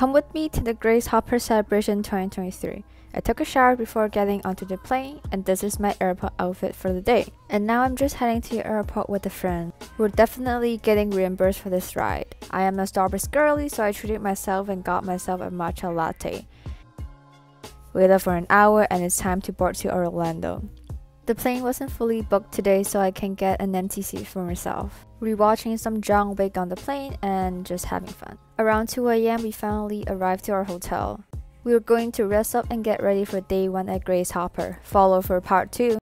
Come with me to the Grace Hopper Celebration 2023. I took a shower before getting onto the plane, and this is my airport outfit for the day. And now I'm just heading to the airport with a friend. We're definitely getting reimbursed for this ride. I am a Starbucks girly, so I treated myself and got myself a matcha latte. We Waited for an hour, and it's time to board to Orlando. The plane wasn't fully booked today, so I can get an empty seat for myself. Rewatching some John Wick on the plane and just having fun. Around 2 a.m., we finally arrived to our hotel. We were going to rest up and get ready for day one at Grace Hopper, follow for part two.